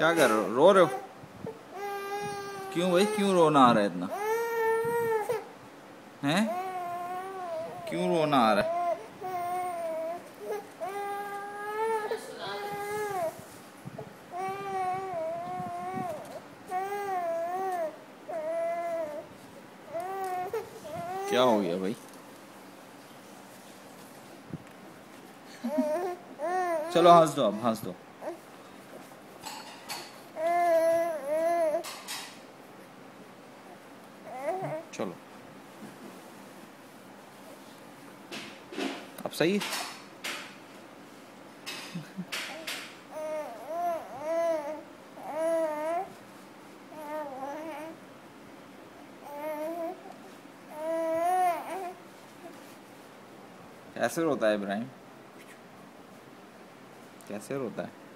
क्या कर रहे हो? रो रहे हो? क्यों भाई? क्यों रोना आ रहा है इतना? हैं? क्यों रोना आ रहा है? क्या हो गया भाई? चलो, हंस दो अब, हंस दो। चलो। अब सही है? कैसे रोता है इब्राहिम। कैसे रोता है?